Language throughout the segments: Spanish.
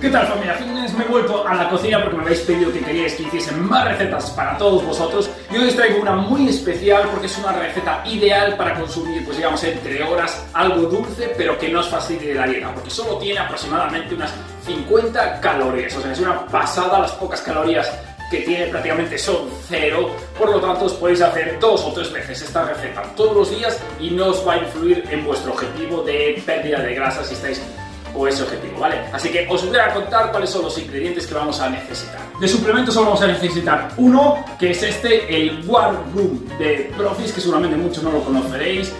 ¿Qué tal familia fitness? Me he vuelto a la cocina porque me habéis pedido que queríais que hiciese más recetas para todos vosotros. Y hoy os traigo una muy especial porque es una receta ideal para consumir, pues digamos, entre horas algo dulce pero que no os fastidie la dieta porque solo tiene aproximadamente unas 50 calorías, o sea, es una pasada las pocas calorías que tiene prácticamente son cero, por lo tanto os podéis hacer dos o tres veces esta receta todos los días y no os va a influir en vuestro objetivo de pérdida de grasa si estáis o ese objetivo, ¿vale? Así que os voy a contar cuáles son los ingredientes que vamos a necesitar. De suplementos solo vamos a necesitar uno, que es este, el War Room de Profis, que seguramente muchos no lo conoceréis.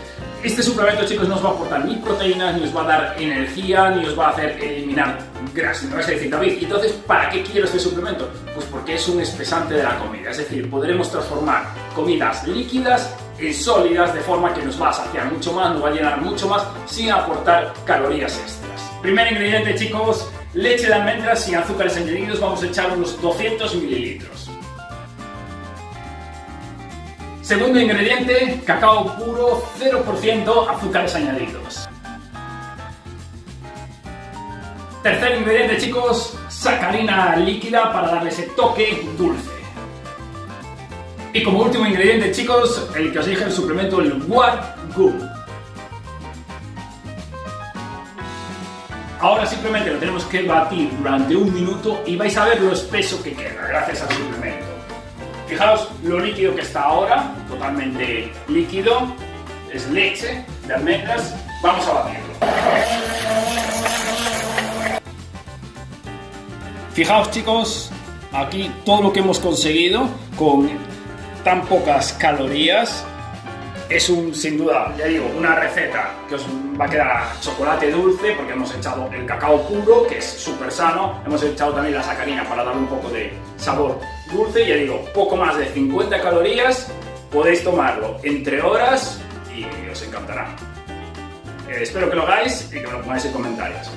Este suplemento, chicos, no os va a aportar ni proteínas, ni os va a dar energía, ni os va a hacer eliminar grasa. Me vais a decir, David, entonces, ¿para qué quiero este suplemento? Pues porque es un espesante de la comida. Es decir, podremos transformar comidas líquidas en sólidas de forma que nos va a saciar mucho más, nos va a llenar mucho más sin aportar calorías extras. Primer ingrediente, chicos, leche de almendras sin azúcares añadidos. Vamos a echar unos 200 mililitros. Segundo ingrediente, cacao puro, 0% azúcares añadidos. Tercer ingrediente, chicos, sacarina líquida para darle ese toque dulce. Y como último ingrediente, chicos, el que os dije el suplemento, el What Gum. Ahora simplemente lo tenemos que batir durante un minuto y vais a ver lo espeso que queda gracias al suplemento. Fijaos lo líquido que está ahora, totalmente líquido, es leche de almendras, vamos a batirlo. Fijaos chicos, aquí todo lo que hemos conseguido con tan pocas calorías es un, sin duda, ya digo, una receta que os va a quedar chocolate dulce porque hemos echado el cacao puro, que es súper sano, hemos echado también la sacarina para darle un poco de sabor dulce, ya digo, poco más de 50 calorías, podéis tomarlo entre horas y os encantará. Eh, espero que lo hagáis y que me lo pongáis en comentarios.